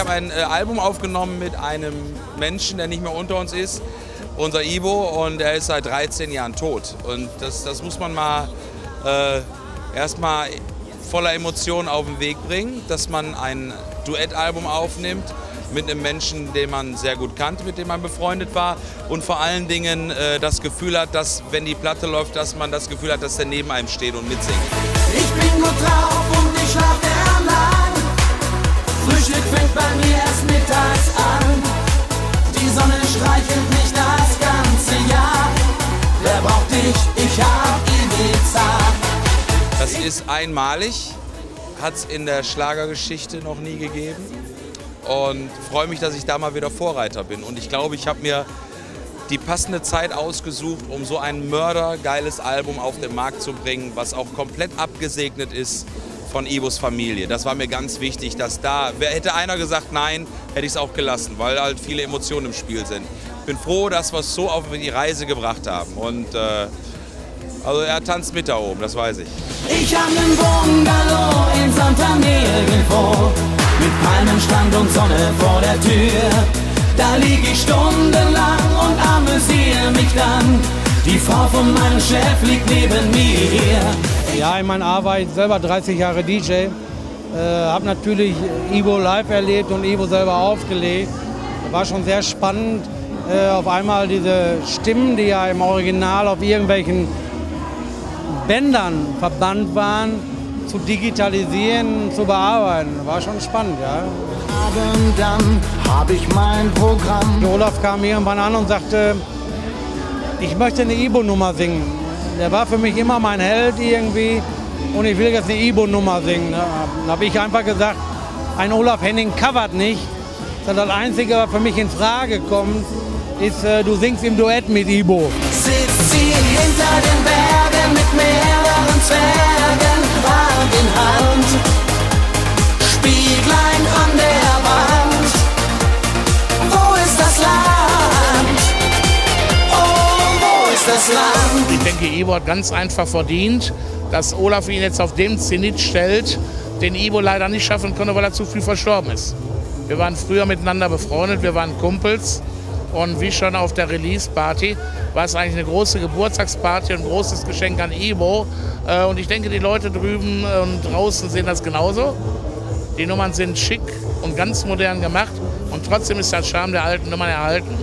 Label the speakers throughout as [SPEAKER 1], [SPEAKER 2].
[SPEAKER 1] ein äh, Album aufgenommen mit einem Menschen, der nicht mehr unter uns ist, unser Ivo, und er ist seit 13 Jahren tot. Und das, das muss man mal äh, erstmal voller Emotionen auf den Weg bringen, dass man ein Duettalbum aufnimmt mit einem Menschen, den man sehr gut kannte, mit dem man befreundet war und vor allen Dingen äh, das Gefühl hat, dass wenn die Platte läuft, dass man das Gefühl hat, dass der neben einem steht und mitsingt.
[SPEAKER 2] Ich bin gut drauf und ich schlafe. Frühstück fängt bei mir erst mittags an. Die Sonne streichelt mich das ganze Jahr. Wer braucht dich? Ich hab Ibiza.
[SPEAKER 1] Das ist einmalig, hat es in der Schlagergeschichte noch nie gegeben und freue mich, dass ich da mal wieder Vorreiter bin. Und ich glaube, ich habe mir die passende Zeit ausgesucht, um so ein mördergeiles Album auf den Markt zu bringen, was auch komplett abgesegnet ist von Ivos Familie. Das war mir ganz wichtig, dass da, hätte einer gesagt nein, hätte ich es auch gelassen, weil halt viele Emotionen im Spiel sind. Ich bin froh, dass wir es so auf die Reise gebracht haben und äh, also er tanzt mit da oben, das weiß ich.
[SPEAKER 2] Ich hab nen Bungalow in Santa Nirgendwo mit Palmenstrand und Sonne vor der Tür. Da lieg ich stundenlang und amüsiere mich dann. Die Frau von meinem Chef liegt neben mir.
[SPEAKER 3] Ja, in meiner Arbeit selber 30 Jahre DJ. Äh, habe natürlich Ivo live erlebt und Ivo selber aufgelegt. War schon sehr spannend. Äh, auf einmal diese Stimmen, die ja im Original auf irgendwelchen Bändern verbannt waren, zu digitalisieren, zu bearbeiten. War schon spannend, ja.
[SPEAKER 2] Dann hab ich mein Programm.
[SPEAKER 3] Olaf kam irgendwann an und sagte, ich möchte eine Ibo-Nummer singen. Der war für mich immer mein Held irgendwie und ich will jetzt eine Ibo-Nummer singen. Da habe ich einfach gesagt, ein Olaf Henning covert nicht. Das Einzige, was für mich in Frage kommt, ist, äh, du singst im Duett mit Ibo.
[SPEAKER 2] Sitzt sie hinter den Bergen
[SPEAKER 4] Ivo hat ganz einfach verdient, dass Olaf ihn jetzt auf dem Zenit stellt, den Ivo leider nicht schaffen konnte, weil er zu viel verstorben ist. Wir waren früher miteinander befreundet, wir waren Kumpels. Und wie schon auf der Release-Party war es eigentlich eine große Geburtstagsparty und ein großes Geschenk an Ivo. Äh, und ich denke, die Leute drüben und draußen sehen das genauso. Die Nummern sind schick und ganz modern gemacht und trotzdem ist der Charme der alten Nummern erhalten.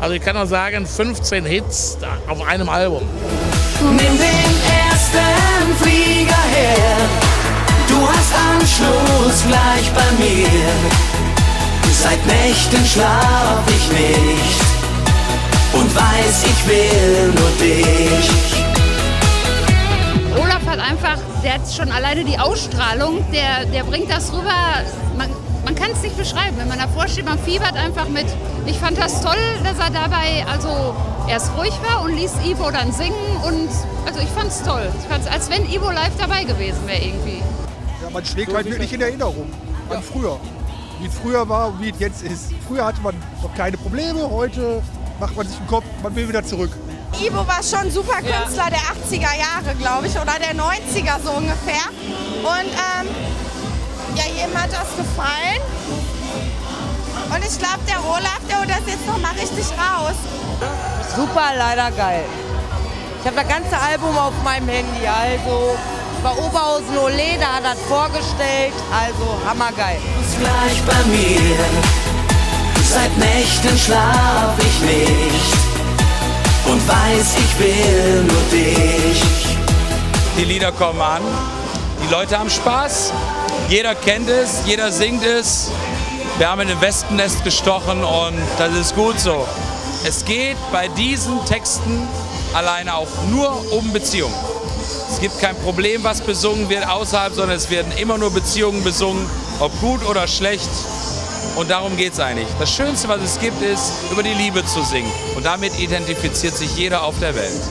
[SPEAKER 4] Also ich kann nur sagen, 15 Hits auf einem Album.
[SPEAKER 2] Nimm den ersten Flieger her. Du hast Anschluss gleich bei mir. Seit Nächten schlaf ich nicht und weiß, ich will nur dich.
[SPEAKER 5] Olaf hat einfach, der hat schon alleine die Ausstrahlung, der, der bringt das rüber. Man, beschreiben. Wenn man davor steht, man fiebert einfach mit. Ich fand das toll, dass er dabei also erst ruhig war und ließ Ivo dann singen. Und also ich fand es toll. Ich fand's, als wenn Ivo live dabei gewesen wäre irgendwie.
[SPEAKER 6] Ja, man schlägt halt wirklich in Erinnerung an früher. Wie es früher war und wie es jetzt ist. Früher hatte man noch keine Probleme, heute macht man sich den Kopf, man will wieder zurück.
[SPEAKER 7] Ivo war schon ein super Künstler der 80er Jahre, glaube ich, oder der 90er so ungefähr. Und ähm, ja, jedem hat das gefallen. Und ich glaube, der Olaf, der holt das jetzt noch mal richtig raus.
[SPEAKER 8] Super, leider geil. Ich habe das ganze Album auf meinem Handy, also war Oberhausen Ole, da hat er das vorgestellt, also hammergeil.
[SPEAKER 2] Ist gleich bei mir. Seit Nächten schlaf ich nicht und weiß, ich will nur dich.
[SPEAKER 1] Die Lieder kommen an, die Leute haben Spaß, jeder kennt es, jeder singt es. Wir haben in ein Wespennest gestochen und das ist gut so. Es geht bei diesen Texten alleine auch nur um Beziehungen. Es gibt kein Problem, was besungen wird außerhalb, sondern es werden immer nur Beziehungen besungen, ob gut oder schlecht. Und darum geht es eigentlich. Das Schönste, was es gibt, ist, über die Liebe zu singen. Und damit identifiziert sich jeder auf der Welt.